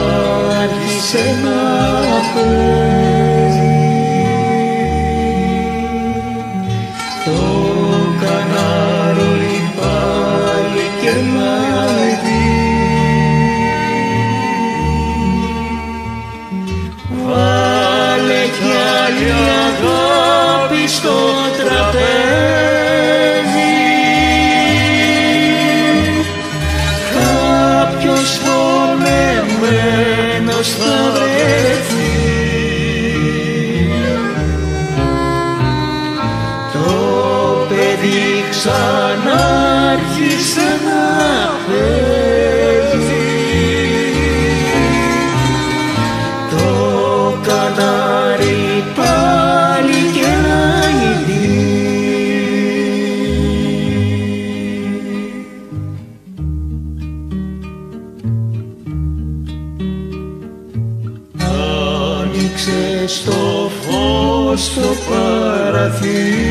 ξανάρχισε να το κανάλι πάλι και αγάπη στο τραπέζι. Κάποιος πονεμένος θα βρεθεί. Το παιδί ξανά Έριξε στο φως το παραθύρι